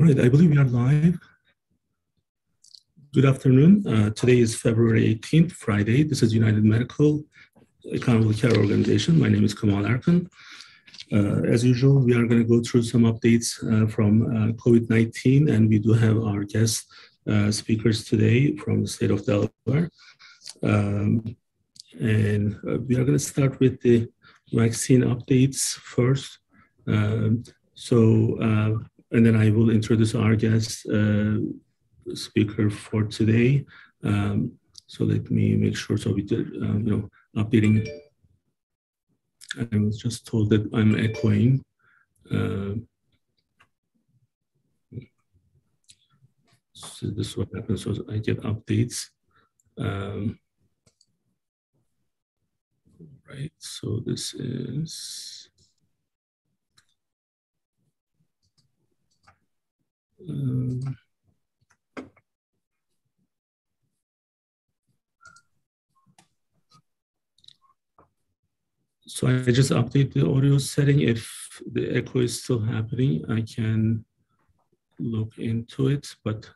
All right, I believe we are live. Good afternoon. Uh, today is February 18th, Friday. This is United Medical Accountable Care Organization. My name is Kemal Erkan. Uh, as usual, we are going to go through some updates uh, from uh, COVID-19, and we do have our guest uh, speakers today from the state of Delaware. Um, and uh, we are going to start with the vaccine updates first. Um, so and then I will introduce our guest uh, speaker for today. Um, so let me make sure. So we did, um, you know, updating. I was just told that I'm echoing. Uh, so this is what happens. So I get updates. Um, right. So this is. Um, so I just update the audio setting. If the echo is still happening, I can look into it, but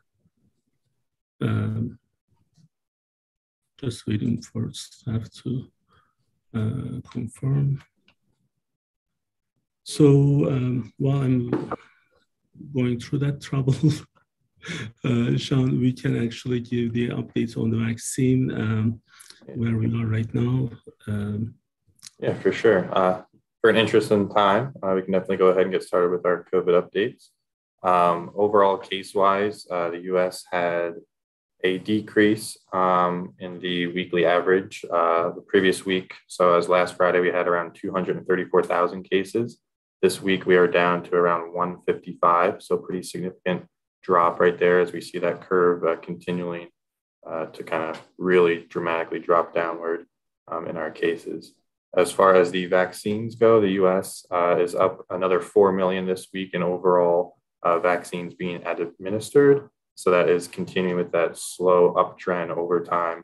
um, just waiting for staff to uh, confirm. So um, while I'm going through that trouble, uh, Sean, we can actually give the updates on the vaccine, um, where we are right now. Um, yeah, for sure. Uh, for an interesting time, uh, we can definitely go ahead and get started with our COVID updates. Um, overall, case wise, uh, the US had a decrease um, in the weekly average uh, the previous week. So, as last Friday, we had around 234,000 cases. This week we are down to around 155, so pretty significant drop right there as we see that curve uh, continuing uh, to kind of really dramatically drop downward um, in our cases. As far as the vaccines go, the US uh, is up another 4 million this week in overall uh, vaccines being administered. So that is continuing with that slow uptrend over time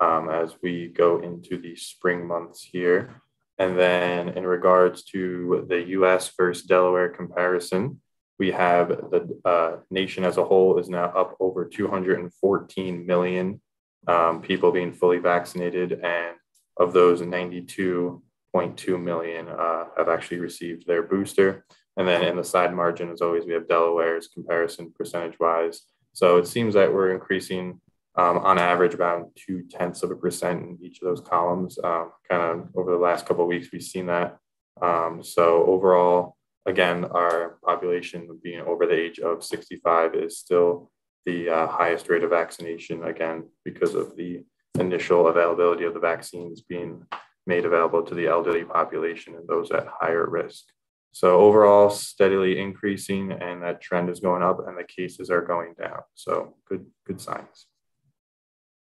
um, as we go into the spring months here. And then in regards to the US versus Delaware comparison, we have the uh, nation as a whole is now up over 214 million um, people being fully vaccinated. And of those, 92.2 million uh, have actually received their booster. And then in the side margin, as always, we have Delaware's comparison percentage wise. So it seems that we're increasing um, on average about two tenths of a percent in each of those columns. Um, kind of over the last couple of weeks, we've seen that. Um, so overall, again, our population being over the age of 65 is still the uh, highest rate of vaccination, again, because of the initial availability of the vaccines being made available to the elderly population and those at higher risk. So overall, steadily increasing, and that trend is going up, and the cases are going down. So good, good signs.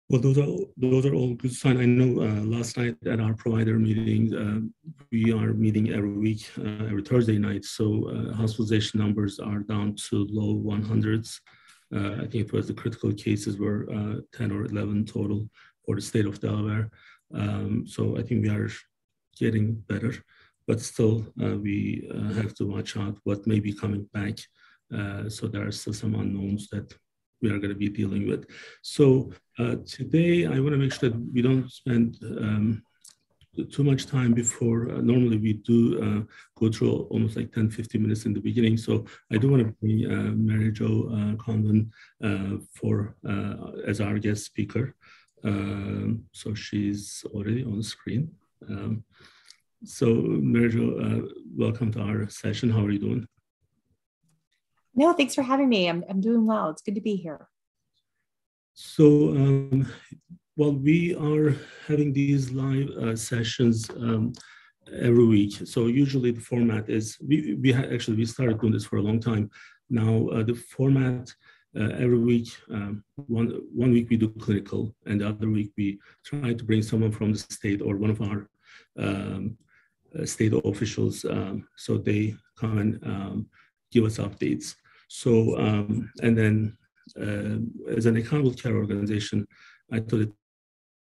Well, those are those are all good signs. I know uh, last night at our provider meeting, uh, we are meeting every week, uh, every Thursday night. So uh, hospitalization numbers are down to low 100s. Uh, I think it was the critical cases were uh, 10 or 11 total for the state of Delaware. Um, so I think we are getting better, but still we have to watch out what may be coming back. so there are still some unknowns that we are going to be dealing with. So uh, today, I want to make sure that we don't spend um, too much time before. Uh, normally, we do uh, go through almost like 10, 15 minutes in the beginning. So I do want to bring uh, Mary Jo uh, Condon uh, for as our guest speaker. Um, so she's already on screen. Um, so Mary Jo, welcome to our session. How are you doing? No, thanks for having me. I'm, I'm doing well. It's good to be here. So, um, well, we are having these live uh, sessions um, every week. So usually the format is, we, we actually, we started doing this for a long time. Now uh, the format uh, every week, um, one, one week we do clinical and the other week we try to bring someone from the state or one of our um, uh, state officials um, so they come and um, give us updates. So, um, and then uh, as an accountable care organization, I thought it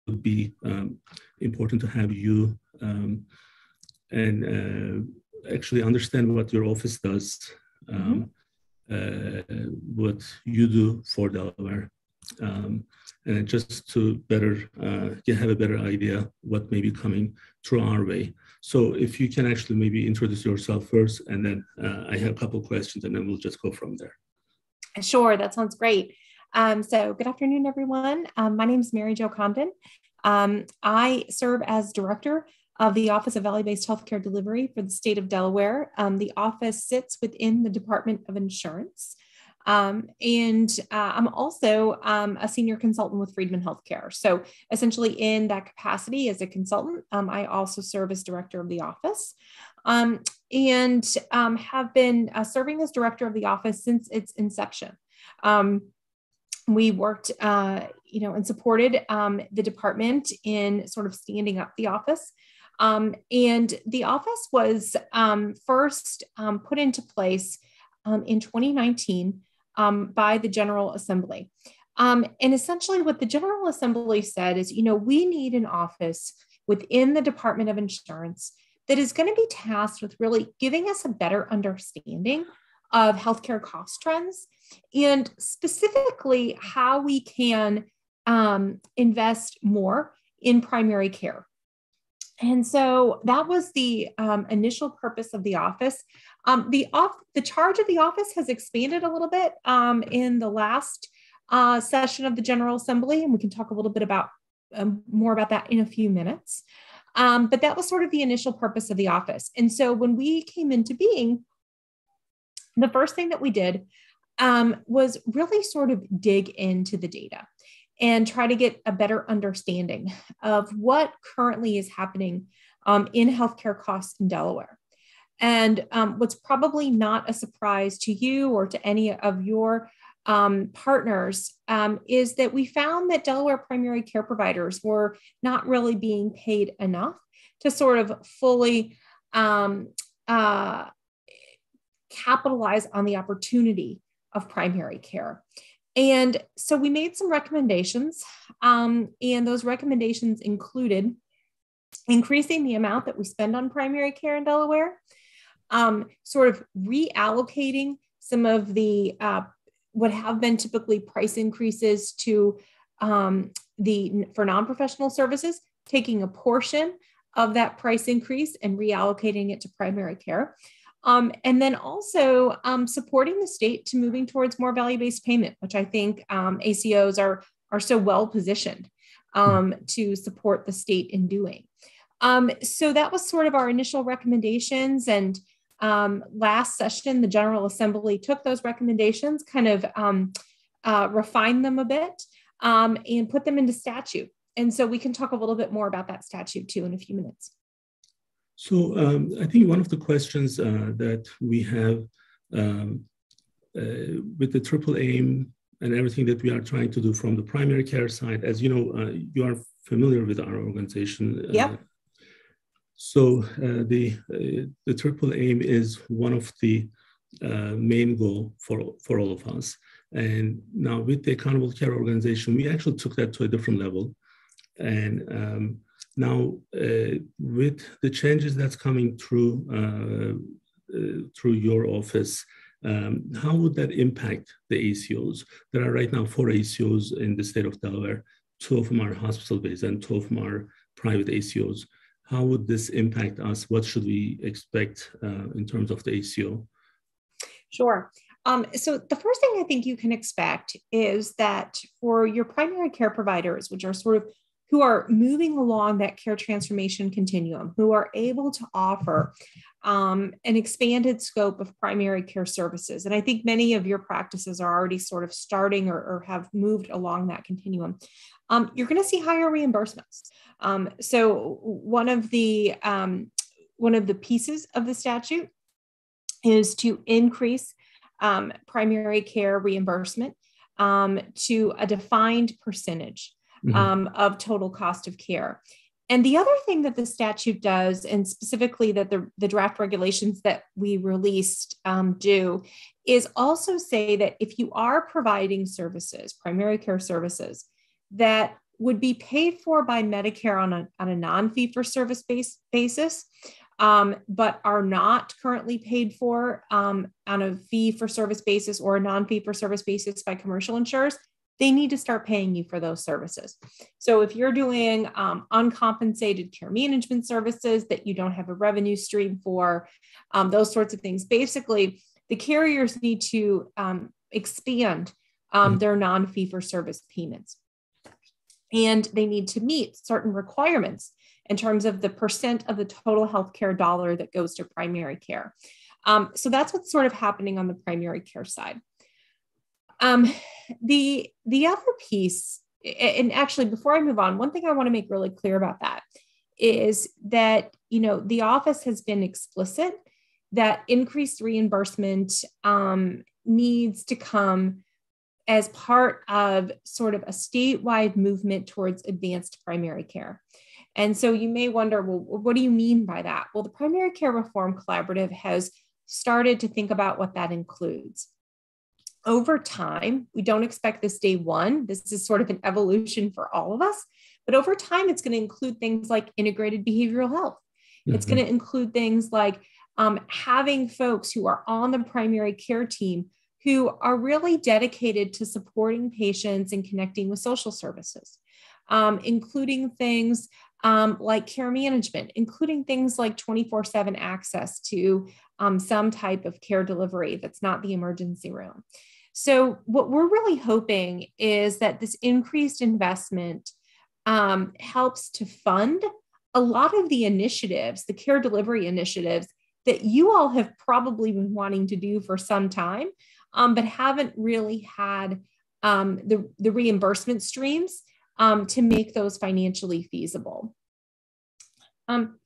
would be um, important to have you um, and uh, actually understand what your office does. Um, mm-hmm. uh, what you do for Delaware. Um, and just to better uh, have a better idea what may be coming through our way. So if you can actually maybe introduce yourself first, and then uh, I have a couple questions, and then we'll just go from there. Sure, that sounds great. Um, so good afternoon, everyone. Um, my name is Mary Jo Condon. Um, I serve as director of the Office of Value-Based Healthcare Delivery for the state of Delaware. Um, the office sits within the Department of Insurance. Um, and uh, I'm also um, a senior consultant with Freedman Healthcare. So essentially, in that capacity as a consultant, um, I also serve as director of the office um, and um, have been uh, serving as director of the office since its inception. Um, we worked, uh, you know, and supported the department in sort of standing up the office. Um, and the office was um, first um, put into place in 2019 um, by the General Assembly. Um, and essentially, what the General Assembly said is, you know, we need an office within the Department of Insurance that is going to be tasked with really giving us a better understanding of healthcare cost trends and specifically how we can um, invest more in primary care. And so that was the um, initial purpose of the office. Um, the off the charge of the office has expanded a little bit um, in the last uh, session of the General Assembly, and we can talk a little bit about um, more about that in a few minutes. Um, but that was sort of the initial purpose of the office. And so when we came into being, the first thing that we did um, was really sort of dig into the data and try to get a better understanding of what currently is happening um, in healthcare costs in Delaware. And um, what's probably not a surprise to you or to any of your um, partners um, is that we found that Delaware primary care providers were not really being paid enough to sort of fully um, uh, capitalize on the opportunity of primary care. And so we made some recommendations, um, and those recommendations included increasing the amount that we spend on primary care in Delaware, um, sort of reallocating some of the uh, what have been typically price increases to um, the for non-professional services, taking a portion of that price increase and reallocating it to primary care. Um, and then also um, supporting the state to moving towards more value-based payment, which I think um, ACOs are, are so well positioned um, to support the state in doing. Um, so that was sort of our initial recommendations. And um, last session, the General Assembly took those recommendations, kind of uh, refined them a bit, and put them into statute. And so we can talk a little bit more about that statute too in a few minutes. So um, I think one of the questions uh, that we have um, uh, with the triple aim and everything that we are trying to do from the primary care side, as you know, uh, you are familiar with our organization. Uh, yeah. So uh, the uh, the triple aim is one of the main goal for for all of us. And now with the accountable care organization, we actually took that to a different level, and um, now, uh, with the changes that's coming through uh, uh, through your office, um, how would that impact the ACOs? There are right now four ACOs in the state of Delaware. Two of them are hospital-based and two of them are private ACOs. How would this impact us? What should we expect uh, in terms of the ACO? Sure. Um, so the first thing I think you can expect is that for your primary care providers, which are sort of who are moving along that care transformation continuum, who are able to offer um, an expanded scope of primary care services. And I think many of your practices are already sort of starting or, or have moved along that continuum. Um, you're going to see higher reimbursements. Um, so one of the um, one of the pieces of the statute is to increase um, primary care reimbursement um, to a defined percentage mm-hmm. um, of total cost of care. And the other thing that the statute does, and specifically that the, the draft regulations that we released um, do, is also say that if you are providing services, primary care services, that would be paid for by Medicare on a, on a non fee for service base, basis, um, but are not currently paid for um, on a fee for service basis or a non fee for service basis by commercial insurers, they need to start paying you for those services. So if you're doing um, uncompensated care management services that you don't have a revenue stream for, um, those sorts of things, basically the carriers need to um, expand um, mm. their non fee for service payments. And they need to meet certain requirements in terms of the percent of the total healthcare dollar that goes to primary care. Um, so that's what's sort of happening on the primary care side. Um, the the other piece, and actually before I move on, one thing I want to make really clear about that is that you know the office has been explicit that increased reimbursement um, needs to come as part of sort of a statewide movement towards advanced primary care. And so you may wonder, well, what do you mean by that? Well, the Primary Care Reform Collaborative has started to think about what that includes. Over time, we don't expect this day one. This is sort of an evolution for all of us. But over time, it's going to include things like integrated behavioral health. Mm-hmm. It's going to include things like um, having folks who are on the primary care team who are really dedicated to supporting patients and connecting with social services, um, including things um, like care management, including things like 24 7 access to um, some type of care delivery that's not the emergency room. So, what we're really hoping is that this increased investment um, helps to fund a lot of the initiatives, the care delivery initiatives that you all have probably been wanting to do for some time, um, but haven't really had um, the, the reimbursement streams um, to make those financially feasible. Um,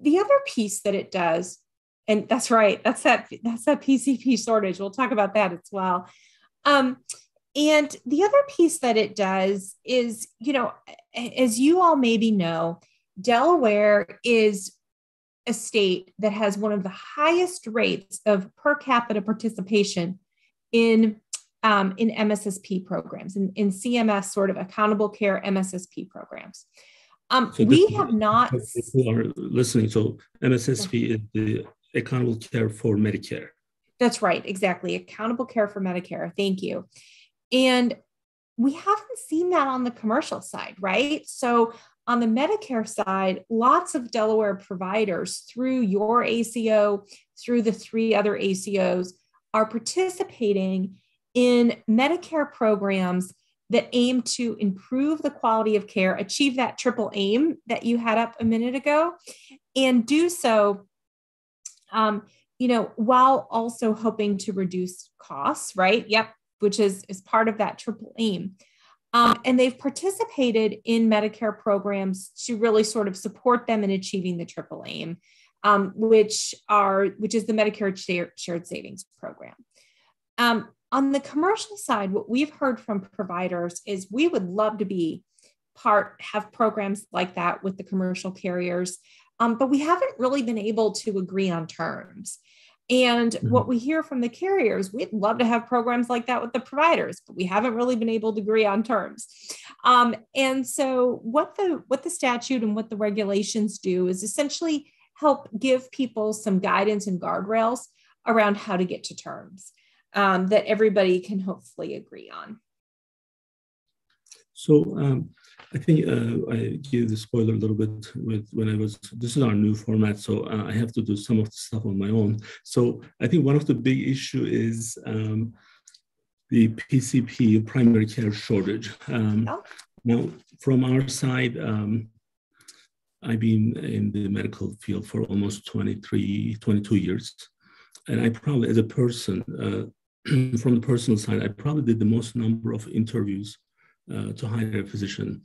the other piece that it does, and that's right, that's that that's that PCP shortage. We'll talk about that as well. Um, and the other piece that it does is, you know, as you all maybe know, Delaware is a state that has one of the highest rates of per capita participation in um, in MSSP programs, in, in CMS sort of accountable care MSSP programs. Um, so we have not. People are listening. So MSSP is the accountable care for Medicare. That's right. Exactly. Accountable care for Medicare. Thank you. And we haven't seen that on the commercial side, right? So on the Medicare side, lots of Delaware providers through your ACO, through the three other ACOs, are participating in Medicare programs that aim to improve the quality of care, achieve that triple aim that you had up a minute ago, and do so, um, you know, while also hoping to reduce costs, right? Yep, which is, is part of that triple aim. Um, and they've participated in Medicare programs to really sort of support them in achieving the triple aim, um, which are which is the Medicare Shared Savings Program. Um, on the commercial side, what we've heard from providers is we would love to be part, have programs like that with the commercial carriers, um, but we haven't really been able to agree on terms. And mm-hmm. what we hear from the carriers, we'd love to have programs like that with the providers, but we haven't really been able to agree on terms. Um, and so, what the what the statute and what the regulations do is essentially help give people some guidance and guardrails around how to get to terms um, that everybody can hopefully agree on. So um, I think uh, I give the spoiler a little bit with when I was, this is our new format, so uh, I have to do some of the stuff on my own. So I think one of the big issue is um, the PCP, primary care shortage. Um, oh. Now, from our side, um, I've been in the medical field for almost 23, 22 years. And I probably, as a person, uh, from the personal side, I probably did the most number of interviews uh, to hire a physician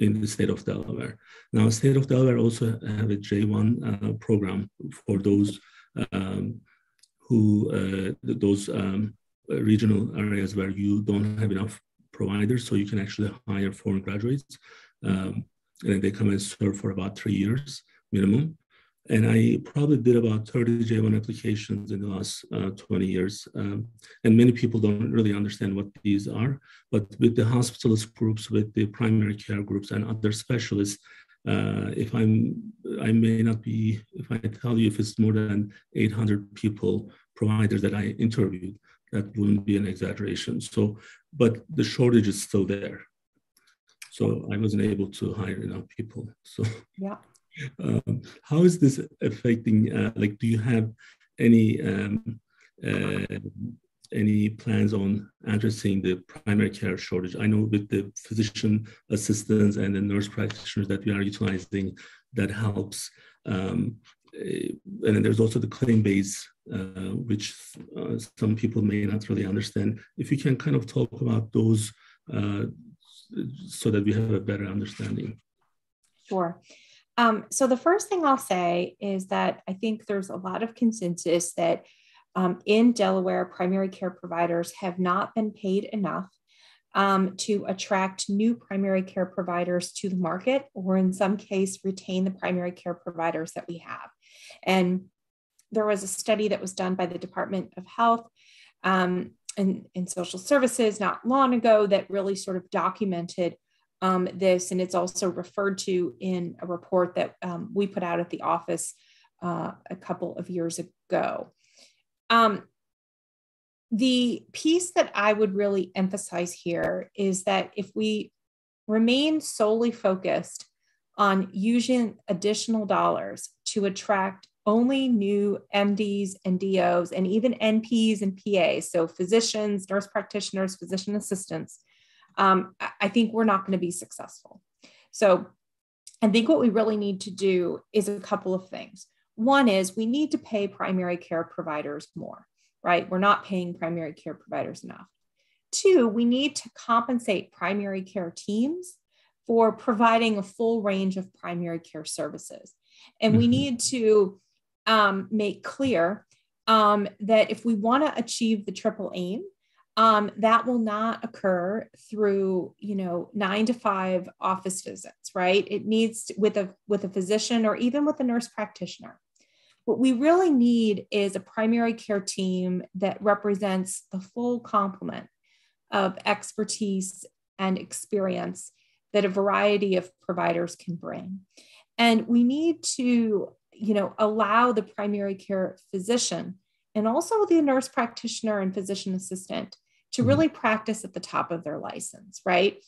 in the state of Delaware. Now, state of Delaware also have a J1 uh, program for those um, who, uh, those um, regional areas where you don't have enough providers, so you can actually hire foreign graduates. Um, and they come and serve for about three years minimum. And I probably did about 30 J1 applications in the last uh, 20 years. Um, and many people don't really understand what these are. But with the hospitalist groups, with the primary care groups, and other specialists, uh, if I'm, I may not be, if I tell you if it's more than 800 people, providers that I interviewed, that wouldn't be an exaggeration. So, but the shortage is still there. So I wasn't able to hire enough people. So, yeah. Um, how is this affecting? Uh, like, do you have any um, uh, any plans on addressing the primary care shortage? I know with the physician assistants and the nurse practitioners that we are utilizing, that helps. Um, eh, and then there's also the claim base, uh, which uh, some people may not really understand. If you can kind of talk about those uh, so that we have a better understanding. Sure. Um, so the first thing I'll say is that I think there's a lot of consensus that um, in Delaware, primary care providers have not been paid enough um, to attract new primary care providers to the market, or in some case, retain the primary care providers that we have. And there was a study that was done by the Department of Health um, and, and, Social Services not long ago that really sort of documented um, this. And it's also referred to in a report that um, we put out at the office uh, a couple of years ago. Um, the piece that I would really emphasize here is that if we remain solely focused on using additional dollars to attract only new MDs and DOs and even NPs and PAs, so physicians, nurse practitioners, physician assistants, um, I think we're not going to be successful. So I think what we really need to do is a couple of things. One is we need to pay primary care providers more, right? We're not paying primary care providers enough. Two, we need to compensate primary care teams for providing a full range of primary care services. And mm-hmm. we need to um, make clear um, that if we want to achieve the triple aim, um, that will not occur through you know nine to five office visits right it needs to, with a with a physician or even with a nurse practitioner what we really need is a primary care team that represents the full complement of expertise and experience that a variety of providers can bring. And we need to, you know, allow the primary care physician and also the nurse practitioner and physician assistant to mm-hmm. really practice at the top of their license, right?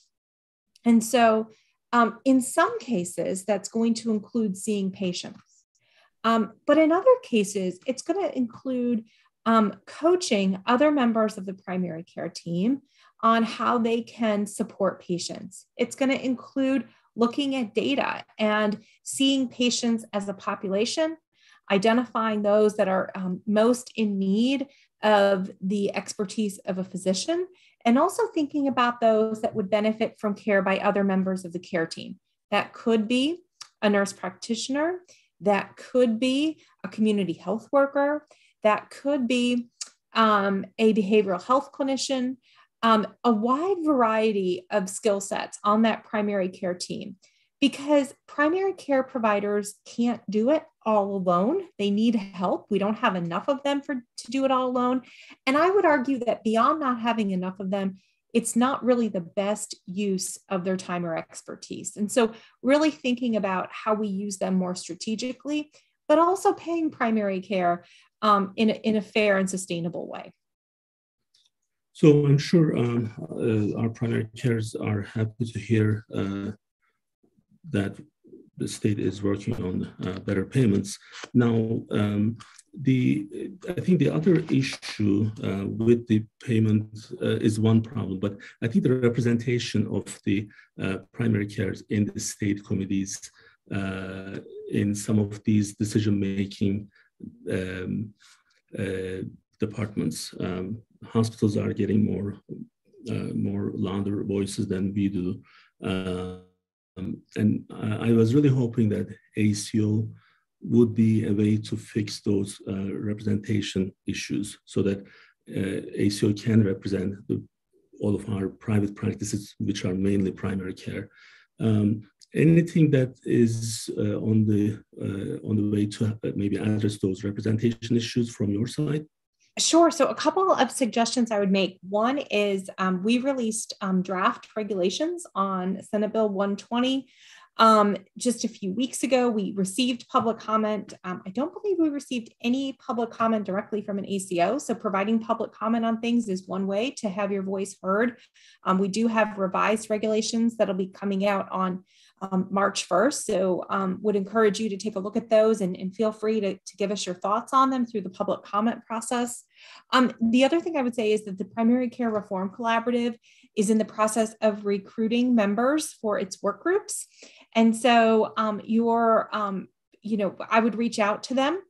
And so, um, in some cases, that's going to include seeing patients. Um, but in other cases, it's going to include um, coaching other members of the primary care team on how they can support patients. It's going to include looking at data and seeing patients as a population, identifying those that are um, most in need of the expertise of a physician, and also thinking about those that would benefit from care by other members of the care team. That could be a nurse practitioner, that could be a community health worker, that could be um, a behavioral health clinician, um, a wide variety of skill sets on that primary care team because primary care providers can't do it all alone. They need help. We don't have enough of them for to do it all alone. And I would argue that beyond not having enough of them, it's not really the best use of their time or expertise. And so, really thinking about how we use them more strategically, but also paying primary care um, in, a, in a fair and sustainable way. So I'm sure um, uh, our primary cares are happy to hear uh, that the state is working on uh, better payments. Now, um, the I think the other issue uh, with the payment uh, is one problem, but I think the representation of the uh, primary cares in the state committees uh, in some of these decision-making um, uh, departments, um, hospitals are getting more more louder voices than we do, um, and I was really hoping that ACO would be a way to fix those uh, representation issues so that uh, ACO can represent the, all of our private practices, which are mainly primary care. Um, anything that is uh, on the uh, on the way to uh, maybe address those representation issues from your side? Sure. So, a couple of suggestions I would make. One is um, we released um, draft regulations on Senate Bill 120 Um, just a few weeks ago, we received public comment. Um, I don't believe we received any public comment directly from an ACO. So, providing public comment on things is one way to have your voice heard. Um, we do have revised regulations that'll be coming out on um, March 1st. So, um, would encourage you to take a look at those and, and feel free to, to, give us your thoughts on them through the public comment process. Um, the other thing I would say is that the Primary Care Reform Collaborative is in the process of recruiting members for its work groups. And so, um, your, um, you know, I would reach out to them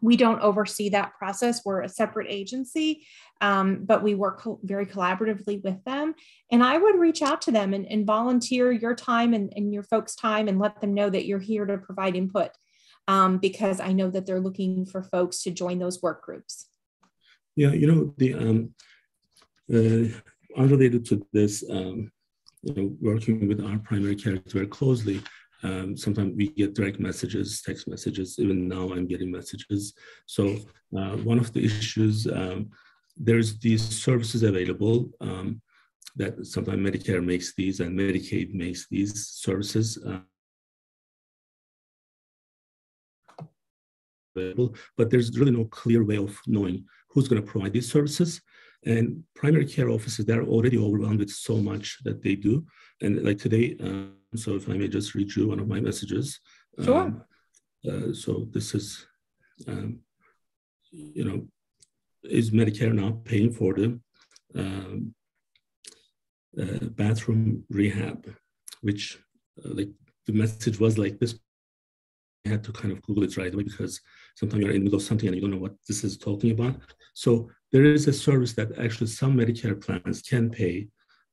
we don't oversee that process. We're a separate agency, um, but we work co- very collaboratively with them. And I would reach out to them and, and volunteer your time and, and, your folks' time and let them know that you're here to provide input um, because I know that they're looking for folks to join those work groups. Yeah, you know, the um, uh, unrelated to this, um, you know, working with our primary care very closely, um, sometimes we get direct messages, text messages. Even now, I'm getting messages. So uh, one of the issues, um, there's these services available um, that sometimes Medicare makes these and Medicaid makes these services. Uh, available, but there's really no clear way of knowing who's going to provide these services. And primary care offices, they're already overwhelmed with so much that they do. And like today, uh, so if I may just read you one of my messages. Sure. Um, uh, so this is, um, you know, is Medicare now paying for the um, uh, bathroom rehab, which uh, like the message was like this. I had to kind of Google it right away because sometimes you're in the middle of something and you don't know what this is talking about. So there is a service that actually some Medicare plans can pay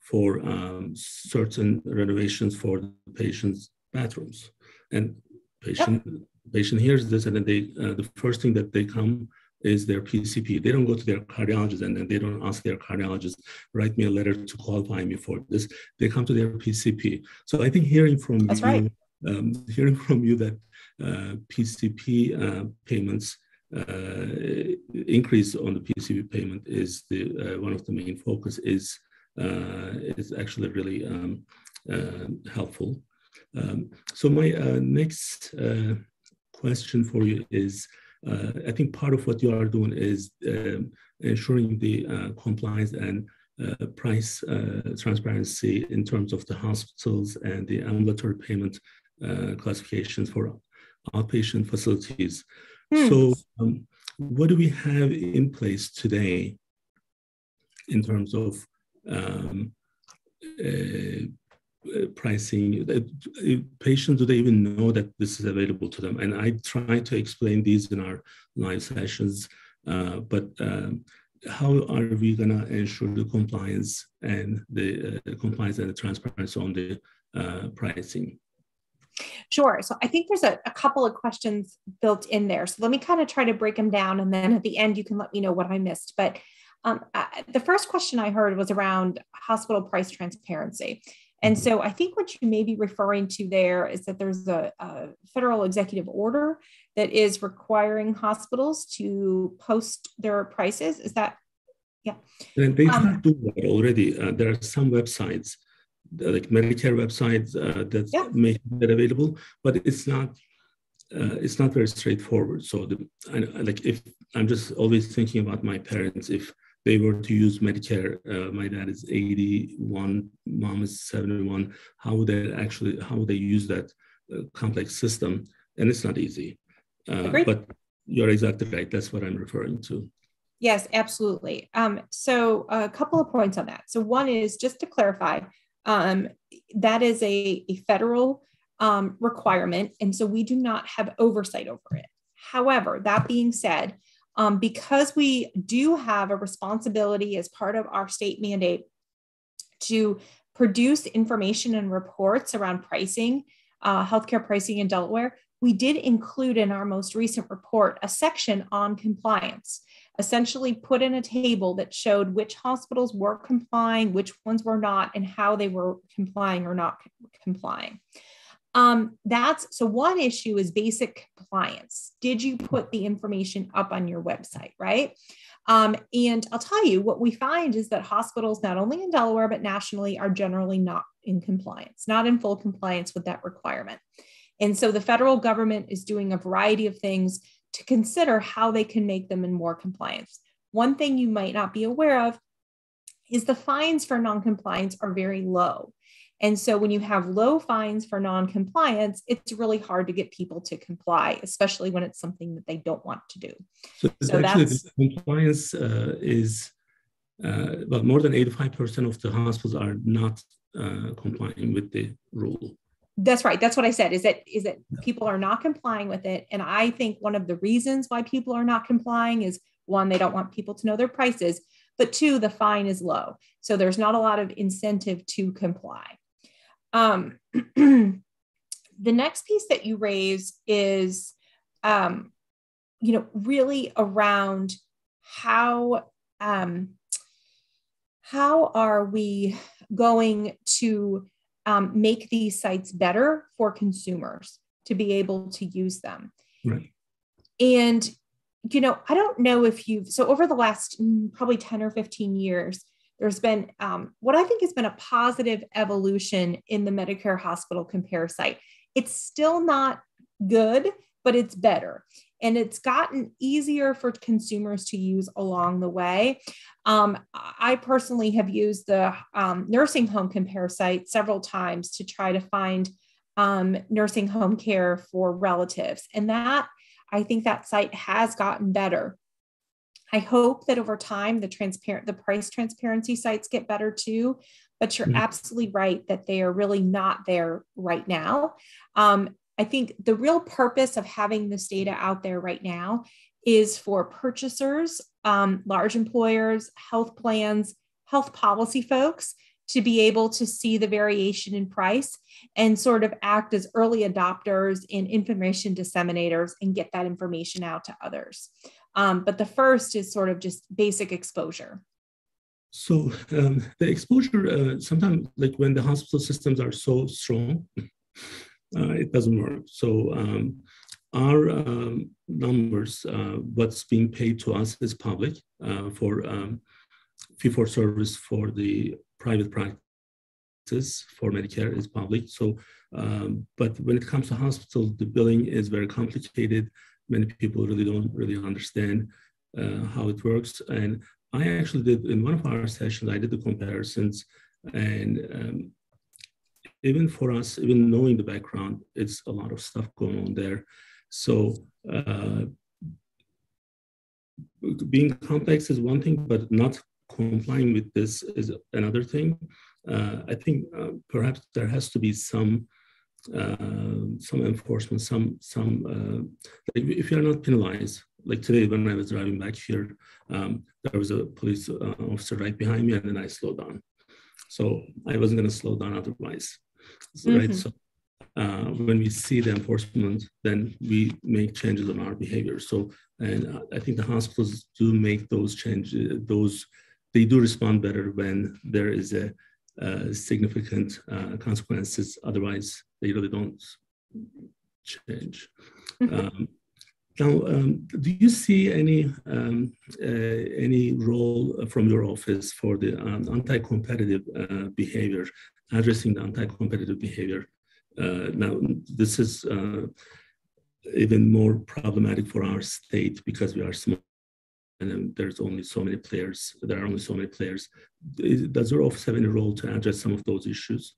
for um, certain renovations for the patient's bathrooms. And patient yep. patient hears this, and then they uh, the first thing that they come is their PCP. They don't go to their cardiologist and then they don't ask their cardiologist, write me a letter to qualify me for this. They come to their PCP. So I think hearing from That's you, right. um, hearing from you that uh, PCP uh, payments uh, increase on the PCP payment is the uh, one of the main focus is is actually really um, uh, helpful. Um, so my uh, next question for you is, I think part of what you are doing is um, ensuring the compliance and uh, price uh, transparency in terms of the hospitals and the ambulatory payment uh, classifications for outpatient facilities. Hmm. So, um, what do we have in place today in terms of um, uh, pricing. Uh, patients, do they even know that this is available to them? And I try to explain these in our live sessions, uh, but um, how are we going to ensure the compliance and the uh, compliance and the transparency on the uh, pricing? Sure. So I think there's a, a, couple of questions built in there. So let me kind of try to break them down, and then at the end you can let me know what I missed. But um, I, the first question I heard was around hospital price transparency. And mm-hmm. so I think what you may be referring to there is that there's a, a federal executive order that is requiring hospitals to post their prices. Is that, yeah? And they um, doing that already. Uh, there are some websites, uh, like Medicare websites, uh, that yeah. make that available, but it's not uh, it's not very straightforward. So, the, I, like if I'm just always thinking about my parents, if they were to use Medicare. Uh, my dad is 81, mom is 71. How would they actually, how would they use that uh, complex system? And it's not easy. Uh, but you're exactly right. That's what I'm referring to. Yes, absolutely. Um, so a couple of points on that. So one is just to clarify, um, that is a, a federal um, requirement. And so we do not have oversight over it. However, that being said, um, because we do have a responsibility as part of our state mandate to produce information and reports around pricing, uh, healthcare pricing in Delaware, we did include in our most recent report a section on compliance, essentially put in a table that showed which hospitals were complying, which ones were not, and how they were complying or not complying. Um, that's so one issue is basic compliance. Did you put the information up on your website, right? Um, and I'll tell you what we find is that hospitals, not only in Delaware, but nationally, are generally not in compliance, not in full compliance with that requirement. And so the federal government is doing a variety of things to consider how they can make them in more compliance. One thing you might not be aware of is the fines for noncompliance are very low. And so when you have low fines for noncompliance, it's really hard to get people to comply, especially when it's something that they don't want to do. So, so actually, compliance uh, is uh, well, more than 85% of the hospitals are not uh, complying with the rule. That's right. That's what I said. Is that is that people are not complying with it, and I think one of the reasons why people are not complying is one, they don't want people to know their prices, but two, the fine is low, so there's not a lot of incentive to comply. Um, the next piece that you raise is, um, you know, really around how um, how are we going to um, make these sites better for consumers to be able to use them? Right. And you know, I don't know if you've so over the last mm, probably 10 or 15 years, there's been um, what I think has been a positive evolution in the Medicare hospital compare site. It's still not good, but it's better. And it's gotten easier for consumers to use along the way. Um, I personally have used the um, nursing home compare site several times to try to find um, nursing home care for relatives. And that, I think that site has gotten better. I hope that over time the transparent the price transparency sites get better too. But you're mm-hmm. absolutely right that they are really not there right now. Um, I think the real purpose of having this data out there right now is for purchasers, um, large employers, health plans, health policy folks to be able to see the variation in price and sort of act as early adopters and information disseminators and get that information out to others. Um, but the first is sort of just basic exposure. So um, the exposure, uh, sometimes like when the hospital systems are so strong, uh, it doesn't work. So um, our um, numbers, uh, what's being paid to us is public uh, for um, fee for service for the private practice for Medicare is public. So, um, but when it comes to hospital, the billing is very complicated many people really don't really understand uh, how it works. And I actually did in one of our sessions, I did the comparisons and um, even for us, even knowing the background, it's a lot of stuff going on there. So uh, being complex is one thing, but not complying with this is another thing. Uh, I think uh, perhaps there has to be some some enforcement, some some uh, like if you are not penalized. Like today, when I was driving back here, um, there was a police uh, officer right behind me, and then I slowed down. So I wasn't going to slow down otherwise, mm-hmm. right? So uh, when we see the enforcement, then we make changes on our behavior. So, and I think the hospitals do make those changes. Those they do respond better when there is a uh, significant uh, consequences. Otherwise, they really don't change. Mm-hmm. Um, now, um, do you see any um, uh, any role from your office for the um, anti-competitive uh, behavior, addressing the anti-competitive behavior? Uh, now, this is even more problematic for our state because we are small and then there's only so many players. There are only so many players. Does your office have any role to address some of those issues?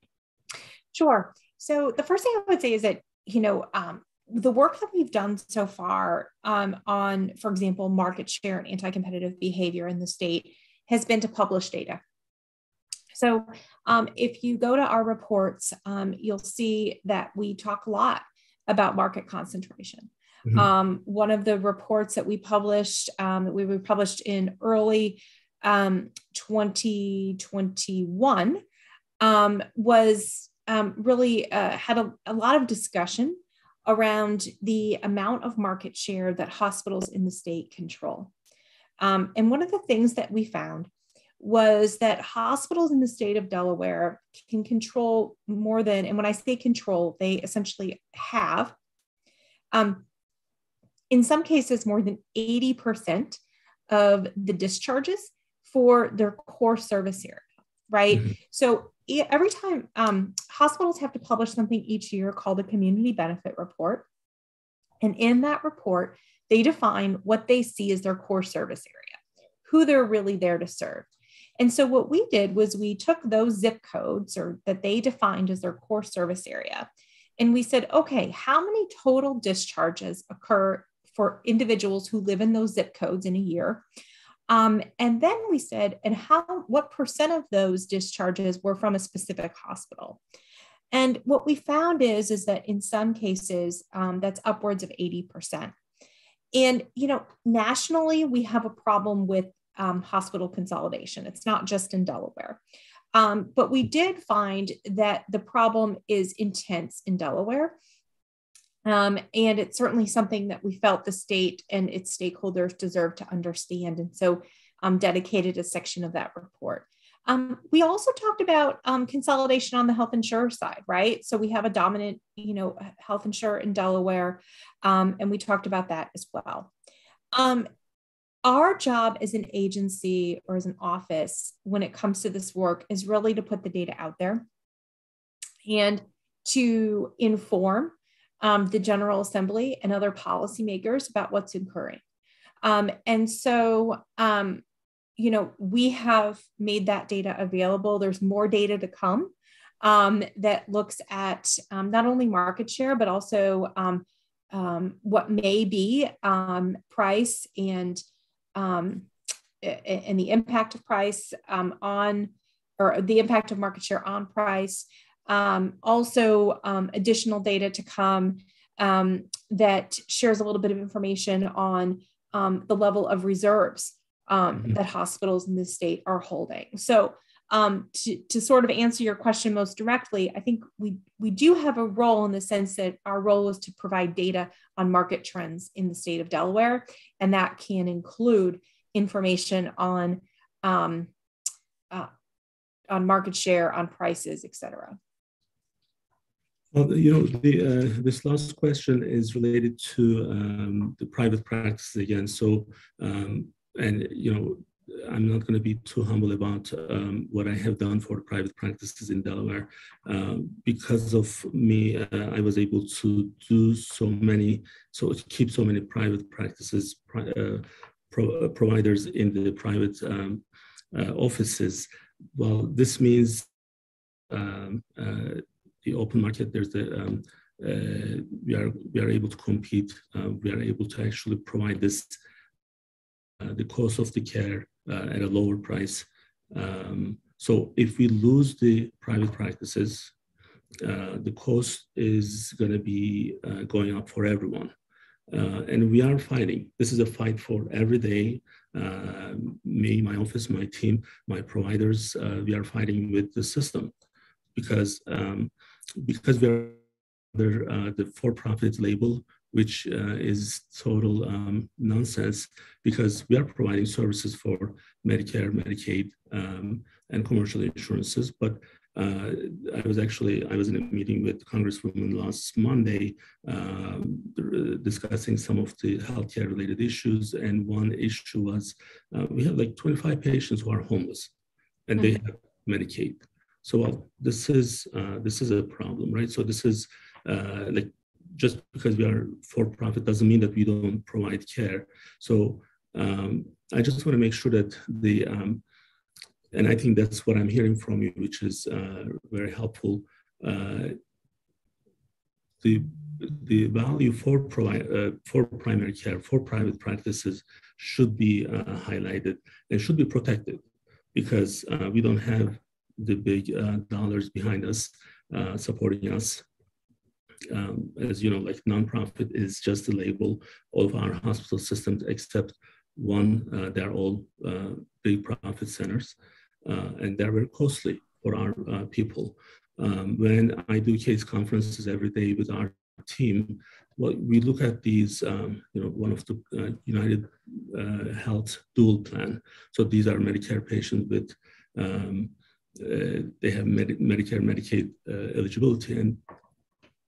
Sure. So the first thing I would say is that you know um, the work that we've done so far um, on, for example, market share and anti-competitive behavior in the state has been to publish data. So um, if you go to our reports, um, you'll see that we talk a lot about market concentration. Mm-hmm. Um, one of the reports that we published, um, that we published in early um, 2021, um, was um, really uh, had a, a, lot of discussion around the amount of market share that hospitals in the state control. Um, and one of the things that we found was that hospitals in the state of Delaware can control more than, and when I say control, they essentially have um, in some cases, more than 80% of the discharges for their core service area, right? Mm-hmm. So every time um, hospitals have to publish something each year called a community benefit report. And in that report, they define what they see as their core service area, who they're really there to serve. And so what we did was we took those zip codes or that they defined as their core service area and we said, okay, how many total discharges occur for individuals who live in those zip codes in a year? Um, and then we said, and how, what percent of those discharges were from a specific hospital? And what we found is, is that in some cases, um, that's upwards of 80%. And, you know, nationally, we have a problem with um, hospital consolidation. It's not just in Delaware. Um, but we did find that the problem is intense in Delaware. Um, and it's certainly something that we felt the state and its stakeholders deserve to understand. And so um, dedicated a section of that report. Um, we also talked about um, consolidation on the health insurer side, right? So we have a dominant, you know, health insurer in Delaware, um, and we talked about that as well. Um, our job as an agency or as an office when it comes to this work is really to put the data out there and to inform um, the General Assembly and other policymakers about what's occurring. Um, and so, um, you know, we have made that data available. There's more data to come um, that looks at um, not only market share, but also um, what may be price and and the impact of price on, or the impact of market share on price. Um, also, um, additional data to come um, that shares a little bit of information on um, the level of reserves mm-hmm. that hospitals in the state are holding. So, um, to, to sort of answer your question most directly, I think we, we do have a role in the sense that our role is to provide data on market trends in the state of Delaware, and that can include information on um, uh, on market share, on prices, et cetera. Well, you know, the, uh, this last question is related to um, the private practice again. So, um, and you know, I'm not going to be too humble about um, what I have done for private practices in Delaware. Uh, because of me, uh, I was able to do so many, so keep so many private practices, uh, pro uh, providers in the private um, uh, offices. Well, this means um, the open market. There's the um, we are we are able to compete. we are able to actually provide this the cost of the care uh, at a lower price. Um, so if we lose the private practices, uh, the cost is going to be uh, going up for everyone. Uh, and we are fighting. This is a fight for every day. Uh, me, my office, my team, my providers, uh, we are fighting with the system because um, because we are under the for-profit label which uh, is total um, nonsense because we are providing services for Medicare, Medicaid, um, and commercial insurances. But uh, I was actually I was in a meeting with Congresswoman last Monday um, discussing some of the healthcare related issues, and one issue was uh, we have like 25 patients who are homeless, and they mm-hmm. have Medicaid. So well, this is uh, this is a problem, right? So this is uh, like just because we are for profit doesn't mean that we don't provide care. So um, I just want to make sure that the, um, and I think that's what I'm hearing from you, which is uh, very helpful. Uh, the the value for provide uh, for primary care for private practices should be uh, highlighted and should be protected because uh, we don't have the big uh, dollars behind us supporting us um, as you know, like nonprofit is just a label. All of our hospital systems, except one, uh, they're all uh, big profit centers, uh, and they're very costly for our uh, people. Um, when I do case conferences every day with our team, well, we look at these, um, you know, one of the uh, United uh, Health dual plan. So these are Medicare patients with um, uh, they have Med- Medicare, Medicaid uh, eligibility, and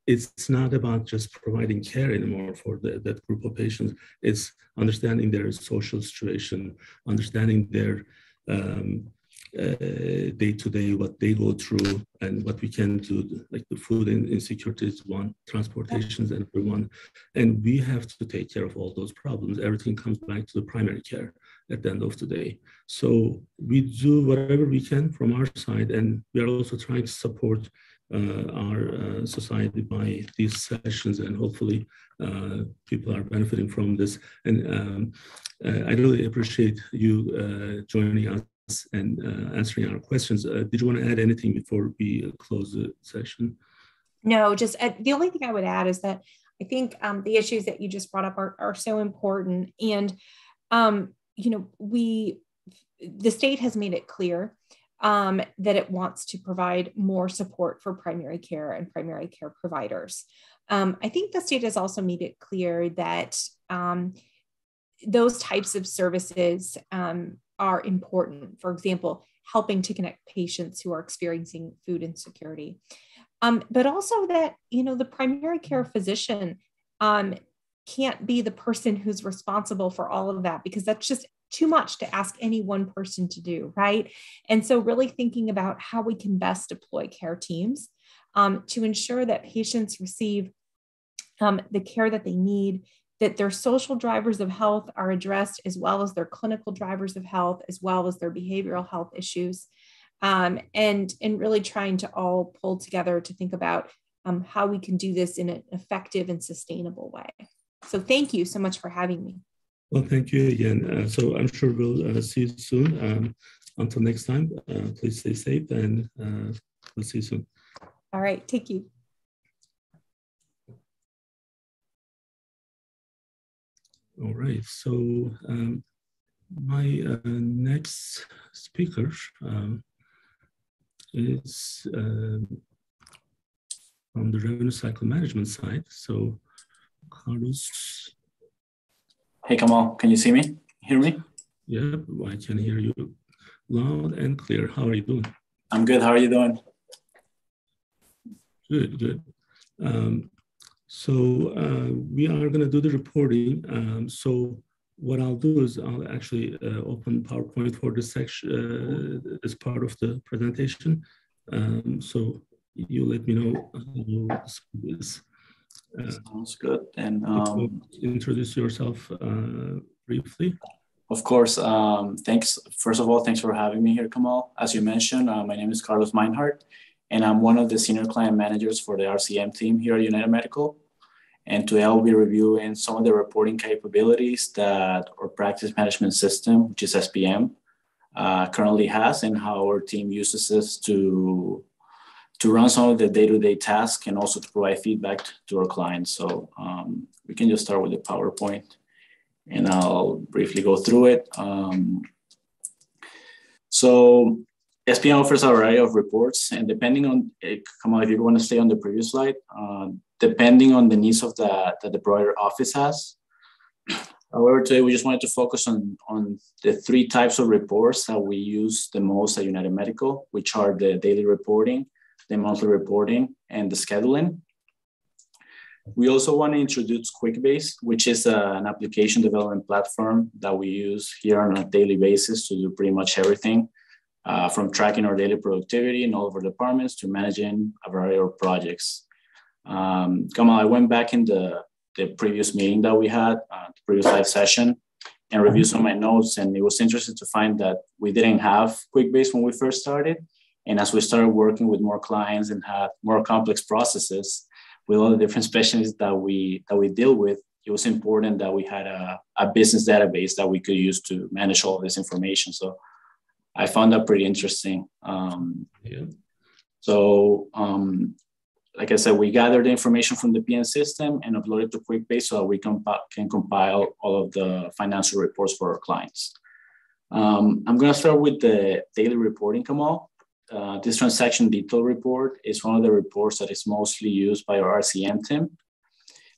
it's not about just providing care anymore for the, that group of patients. It's understanding their social situation, understanding their um, day to day, what they go through, and what we can do. Like the food insecurity is one, transportation is another one, and we have to take care of all those problems. Everything comes back to the primary care at the end of the day. So we do whatever we can from our side, and we are also trying to support uh, our uh, society by these sessions, and hopefully uh, people are benefiting from this. And um, I really appreciate you joining us and uh, answering our questions. Uh, did you want to add anything before we uh, close the session? No, just uh, the only thing I would add is that I think um, the issues that you just brought up are, are so important. And, um, you know, we, the state has made it clear um, that it wants to provide more support for primary care and primary care providers. Um, I think the state has also made it clear that um, those types of services um, are important. For example, helping to connect patients who are experiencing food insecurity. Um, but also that, you know, the primary care physician um, can't be the person who's responsible for all of that because that's just too much to ask any one person to do, right? And so, really thinking about how we can best deploy care teams um, to ensure that patients receive um, the care that they need that their social drivers of health are addressed as well as their clinical drivers of health, as well as their behavioral health issues. Um, and, and really trying to all pull together to think about um, how we can do this in an effective and sustainable way. So thank you so much for having me. Well, thank you again. Uh, so I'm sure we'll uh, see you soon. Um, until next time, uh, please stay safe and uh, we'll see you soon. All right, take you. All right, so um, my uh, next speaker um, is uh, from the revenue cycle management side. So Carlos. Hey Kemal, can you see me? Hear me? Yeah, I can hear you loud and clear. How are you doing? I'm good. How are you doing? Good, good. Um, so uh, we are going to do the reporting. Um, so what I'll do is I'll actually uh, open PowerPoint for this section uh, as part of the presentation. Um, so you let me know how this uh, Sounds good. And um, introduce yourself uh, briefly. Of course. Um, thanks. First of all, thanks for having me here, Kemal. As you mentioned, uh, my name is Carlos Meinhardt, and I'm one of the senior client managers for the RCM team here at United Medical. And today I'll be reviewing some of the reporting capabilities that our practice management system, which is SPM, uh, currently has and how our team uses this to, to run some of the day-to-day tasks and also to provide feedback to our clients. So um, we can just start with the PowerPoint and I'll briefly go through it. Um, so SPM offers a variety of reports and depending on, eh, Kemal, if you want to stay on the previous slide, uh, depending on the needs of the, that the provider office has. However, today we just wanted to focus on, on the three types of reports that we use the most at United Medical, which are the daily reporting, the monthly reporting, and the scheduling. We also want to introduce QuickBase, which is a, an application development platform that we use here on a daily basis to do pretty much everything uh, from tracking our daily productivity in all of our departments to managing a variety of projects. Um, Kemal, I went back in the, the previous meeting that we had, uh, the previous live session, and reviewed some of my notes. And it was interesting to find that we didn't have QuickBase when we first started. And as we started working with more clients and had more complex processes with all the different specialties that we that we deal with, it was important that we had a, a business database that we could use to manage all this information. So I found that pretty interesting. Um, yeah. So um, like I said, we gather the information from the PM system and upload it to QuickBase so that we can, can compile all of the financial reports for our clients. Um, I'm going to start with the daily reporting, Kemal. Uh, this transaction detail report is one of the reports that is mostly used by our RCM team.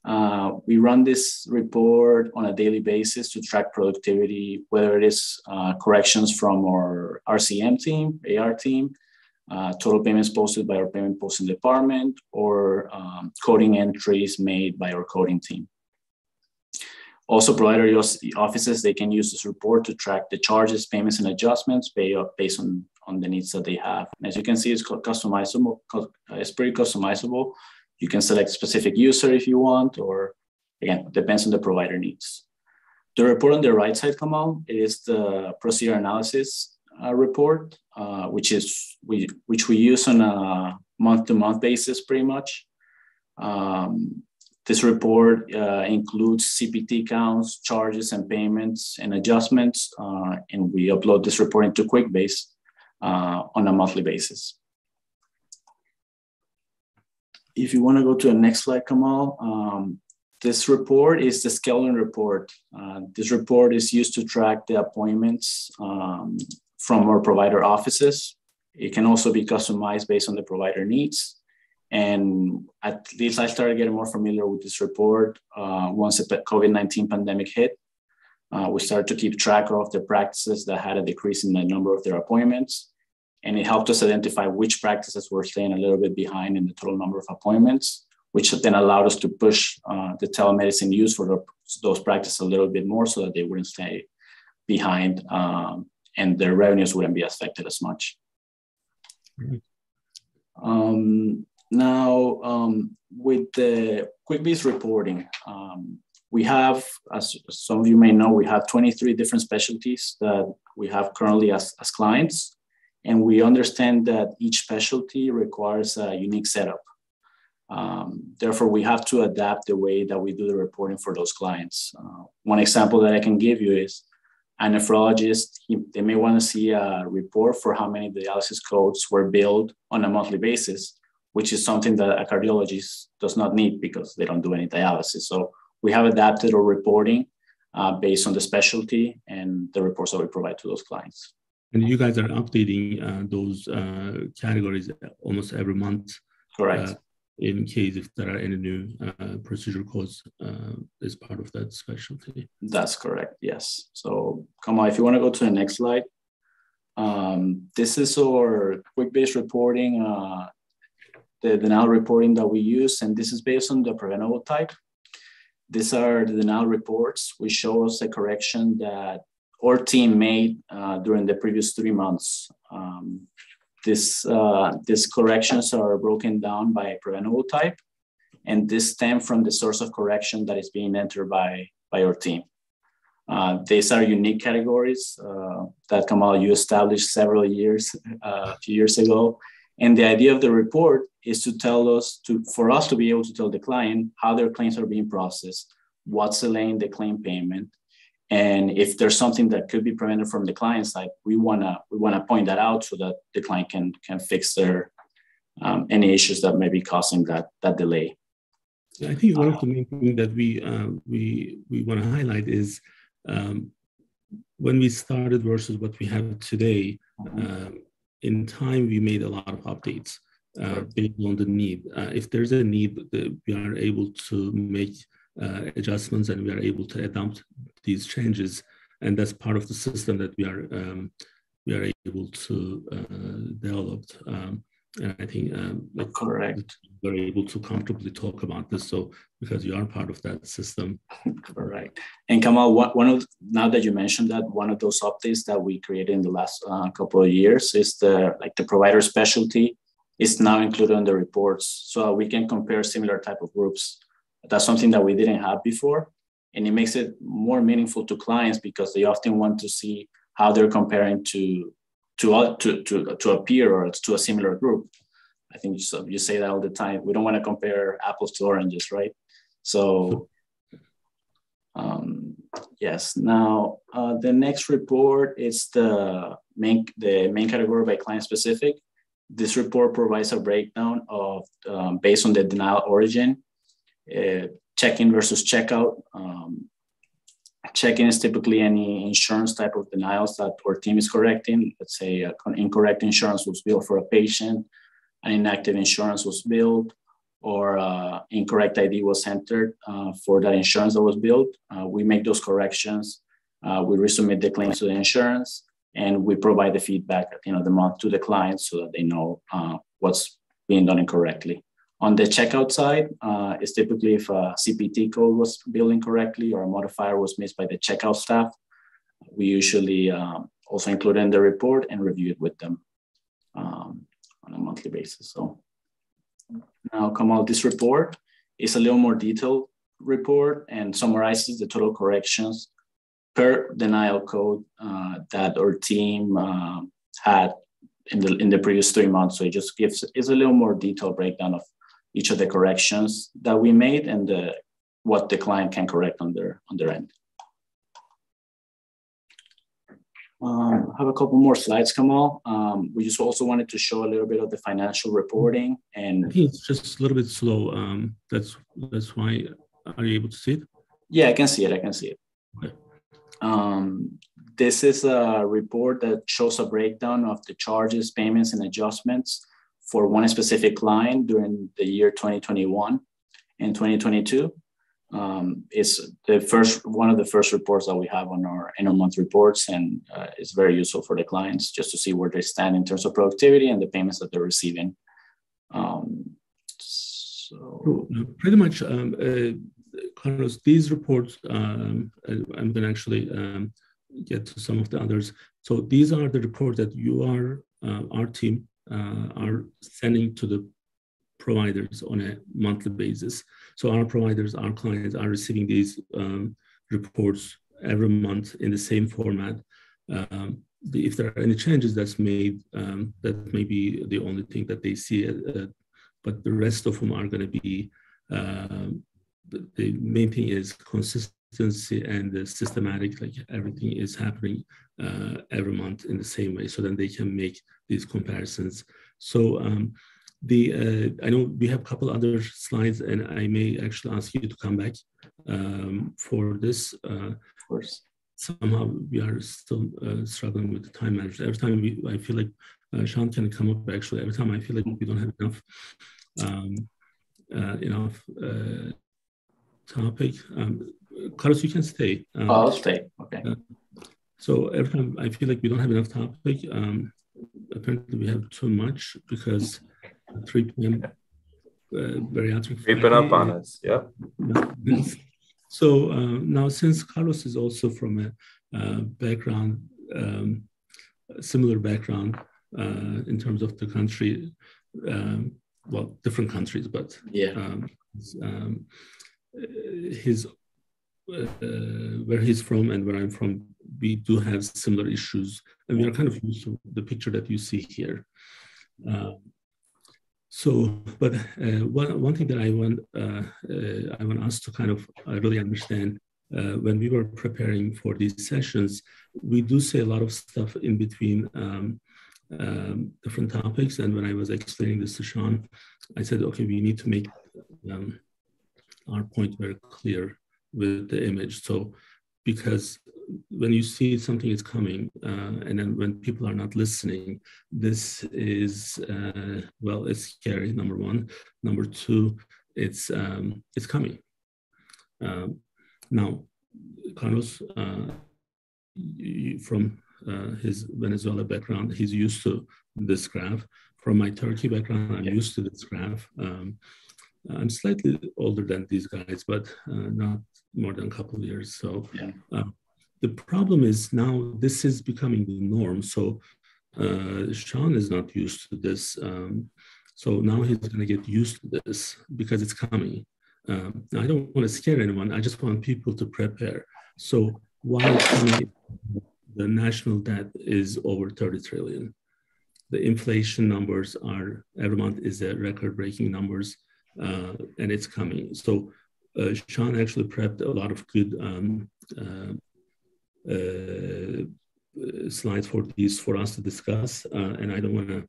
Uh, we run this report on a daily basis to track productivity, whether it is uh, corrections from our RCM team, AR team, uh, total payments posted by our payment posting department, or um, coding entries made by our coding team. Also, provider offices, they can use this report to track the charges, payments, and adjustments based on, on the needs that they have. And as you can see, it's customizable. It's pretty customizable. You can select specific user if you want, or again, depends on the provider needs. The report on the right side, Kemal, is the procedure analysis uh, report, uh, which is we which we use on a month-to-month basis, pretty much. Um, this report uh, includes CPT counts, charges, and payments and adjustments, uh, and we upload this report into QuickBase uh, on a monthly basis. If you want to go to the next slide, Kemal, um, this report is the scheduling report. Uh, this report is used to track the appointments um, from our provider offices. It can also be customized based on the provider needs. And at least I started getting more familiar with this report uh, once the COVID 19 pandemic hit. Uh, we started to keep track of the practices that had a decrease in the number of their appointments. And it helped us identify which practices were staying a little bit behind in the total number of appointments, which then allowed us to push uh, the telemedicine use for the, those practices a little bit more so that they wouldn't stay behind um, and their revenues wouldn't be affected as much. Um, now, um, with the QuickBase reporting, um, we have, as some of you may know, we have 23 different specialties that we have currently as, as clients. And we understand that each specialty requires a unique setup. Um, therefore, we have to adapt the way that we do the reporting for those clients. Uh, one example that I can give you is a nephrologist, he, they may want to see a report for how many dialysis codes were billed on a monthly basis which is something that a cardiologist does not need because they don't do any dialysis. So we have adapted our reporting uh, based on the specialty and the reports that we provide to those clients. And you guys are updating uh, those uh, categories almost every month. Correct. Uh, in case if there are any new uh, procedure codes uh, as part of that specialty. That's correct. Yes. So, Kemal, if you want to go to the next slide. Um, this is our QuickBase reporting the denial reporting that we use, and this is based on the preventable type. These are the denial reports, which show us the correction that our team made uh, during the previous three months. Um, this, uh, these corrections are broken down by preventable type, and this stem from the source of correction that is being entered by, by our team. Uh, these are unique categories uh, that Kemal, you established several years, uh, a few years ago. And the idea of the report is to tell us to for us to be able to tell the client how their claims are being processed, what's delaying the claim payment, and if there's something that could be prevented from the client side, we wanna we wanna point that out so that the client can can fix their um, any issues that may be causing that that delay. I think one of the main things that we uh, we we want to highlight is um, when we started versus what we have today. Mm-hmm. Um, in time, we made a lot of updates uh, based on the need. Uh, if there's a need, we are able to make uh, adjustments and we are able to adapt these changes. And that's part of the system that we are um, we are able to uh, develop. Um, and I think um, correct. We're able to comfortably talk about this. So because you are part of that system. Correct. And Kemal, one of now that you mentioned that, one of those updates that we created in the last uh, couple of years is the like the provider specialty is now included in the reports, so we can compare similar type of groups. That's something that we didn't have before, and it makes it more meaningful to clients because they often want to see how they're comparing to to, to, to, to a peer or to a similar group. I think you, you say that all the time. We don't want to compare apples to oranges, right? So, um, yes. Now, uh, the next report is the main the main category by client specific. This report provides a breakdown of um, based on the denial origin, uh, check-in versus checkout, um, check-in is typically any insurance type of denials that our team is correcting. Let's say incorrect insurance was billed for a patient, an inactive insurance was billed, or uh, incorrect ID was entered uh, for that insurance that was billed. Uh, we make those corrections. Uh, we resubmit the claims to the insurance. and we provide the feedback at the end of the month to the clients so that they know uh, what's being done incorrectly. On the checkout side, uh, it's typically if a CPT code was billed incorrectly or a modifier was missed by the checkout staff, we usually um, also include in the report and review it with them um, on a monthly basis. So now Kemal, this report is a little more detailed report and summarizes the total corrections per denial code uh, that our team uh, had in the in the previous three months. So it just gives is a little more detailed breakdown of each of the corrections that we made and the, what the client can correct on their on their end. Um, I have a couple more slides, Kemal. Um, we just also wanted to show a little bit of the financial reporting and I think it's just a little bit slow. Um, that's that's why. Are you able to see it? Yeah, I can see it. I can see it. Okay. Um, this is a report that shows a breakdown of the charges, payments, and adjustments for one specific line during the year 2021 and 2022 um, is the first one of the first reports that we have on our annual month reports, and uh, it's very useful for the clients just to see where they stand in terms of productivity and the payments that they're receiving. Um, so pretty much, um, uh, Carlos, these reports, I'm going to actually um, get to some of the others. So these are the reports that you are, uh, our team, are sending to the providers on a monthly basis. So our providers, our clients are receiving these um, reports every month in the same format. Um, the, if there are any changes that's made, um, that may be the only thing that they see, uh, but the rest of them are going to be, uh, the, main thing is consistency and the systematic, like everything is happening uh, every month in the same way, so then they can make these comparisons. So um, the uh, I know we have a couple other slides, and I may actually ask you to come back um, for this. Uh, of course. Somehow we are still uh, struggling with the time management. Every time we, I feel like uh, Sean can come up. Actually, every time I feel like we don't have enough, um, uh, enough uh, topic. Um, Carlos, you can stay. Um, oh, I'll stay. Okay. so every time I feel like we don't have enough topic. Um, apparently, we have too much because 3 p.m. Uh, bariatric. Creeping up on us. Yep. so uh, now, since Carlos is also from a uh, background, um, similar background uh, in terms of the country, um, well, different countries, but yeah, um, um his uh, where he's from and where I'm from, we do have similar issues, and we are kind of used to the picture that you see here. Um, so, but uh, one, one thing that I want, uh, uh, I want us to kind of uh, really understand uh, when we were preparing for these sessions, we do say a lot of stuff in between um, um, different topics. And when I was explaining this to Sean, I said, okay, we need to make um, our point very clear with the image. So, because when you see something is coming uh, and then when people are not listening this is uh, well it's scary number one. Number two it's um, it's coming. Um, now carlos uh, from uh, his venezuela background he's used to this graph. From my turkey background i'm used to this graph. Um, i'm slightly older than these guys but uh, not more than a couple of years so yeah. Uh, the problem is now this is becoming the norm. So uh, Sean is not used to this. Um, so now he's going to get used to this because it's coming. Um, I don't want to scare anyone. I just want people to prepare. So why the national debt is over 30 trillion? The inflation numbers are every month is a record-breaking numbers, uh, and it's coming. So uh, Sean actually prepped a lot of good um, uh, uh, slides for these for us to discuss, uh, and I don't want to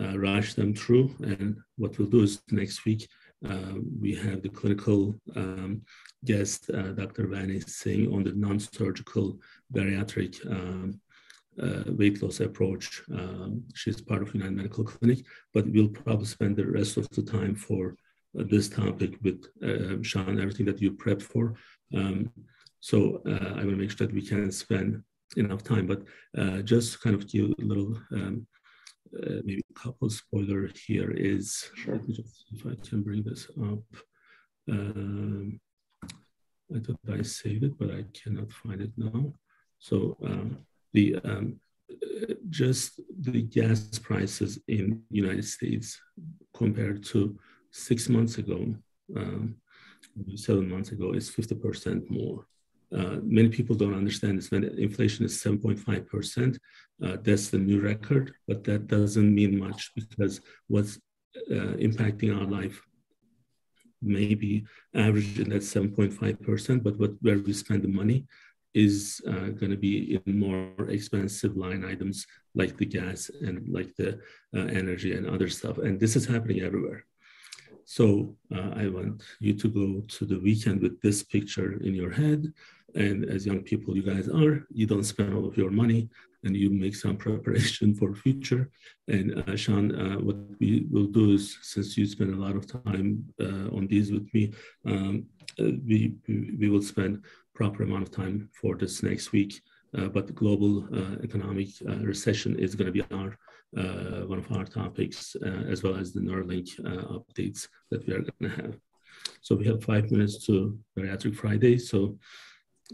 uh, rush them through. And what we'll do is next week we have the clinical um, guest, Dr. Vani Singh, on the non-surgical bariatric um, uh, weight loss approach. Um, she's part of United Medical Clinic, but we'll probably spend the rest of the time for this topic with uh, Sean, everything that you prepped for. Um, so uh, I will make sure that we can spend enough time, but uh, just kind of give a little, um, uh, maybe a couple spoiler here is, sure. let me just see if I can bring this up. Um, I thought I saved it, but I cannot find it now. So um, the um, just the gas prices in United States compared to six months ago, um, seven months ago, is 50% more. Uh, many people don't understand this when inflation is 7.5%. Uh, that's the new record, but that doesn't mean much because what's uh, impacting our life may be average in that 7.5%, but what, where we spend the money is uh, going to be in more expensive line items like the gas and like the uh, energy and other stuff. And this is happening everywhere. So uh, I want you to go to the weekend with this picture in your head. And as young people you guys are, you don't spend all of your money and you make some preparation for future. And uh, Sean, uh, what we will do is, since you spend a lot of time uh, on these with me, um, uh, we, we will spend proper amount of time for this next week. Uh, but the global economic recession is going to be our Uh, one of our topics, uh, as well as the Neuralink uh, updates that we are going to have. So we have five minutes to Bariatric Friday. So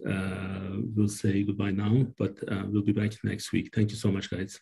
uh, we'll say goodbye now, but we'll be back next week. Thank you so much, guys.